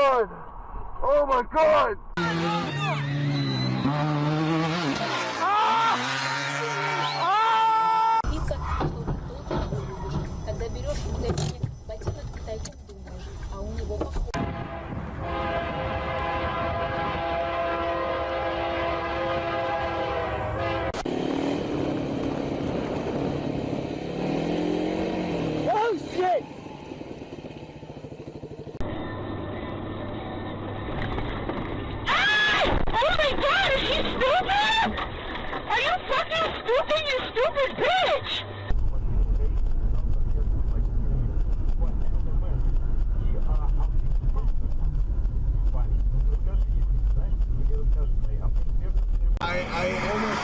God! Oh my god! stupid bitch? I, I almost.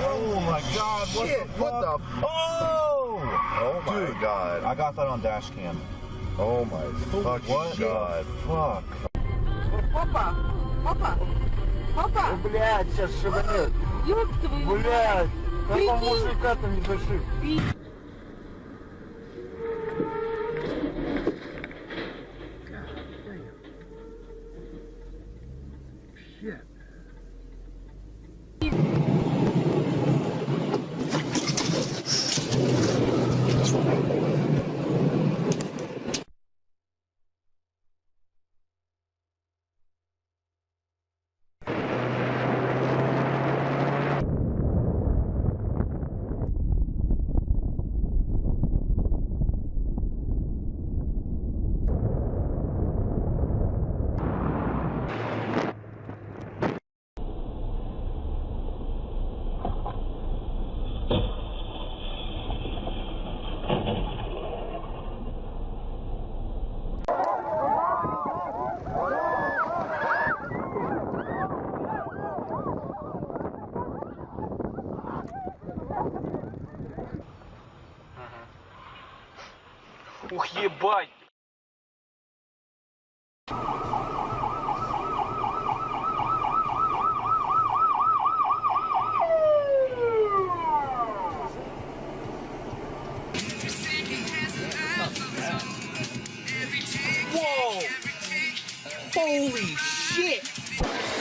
Oh my god, what Shit, the fuck? what the Oh! Oh my Dude, god. I got that on dash cam. Oh my fucking What god. the fuck? Опа, опа, опа, Блять, сейчас шибанет. ёб твою Блять, Прикинь. Там мужика там небольших. Shit. Ух, ебать! Whoa! Holy shit!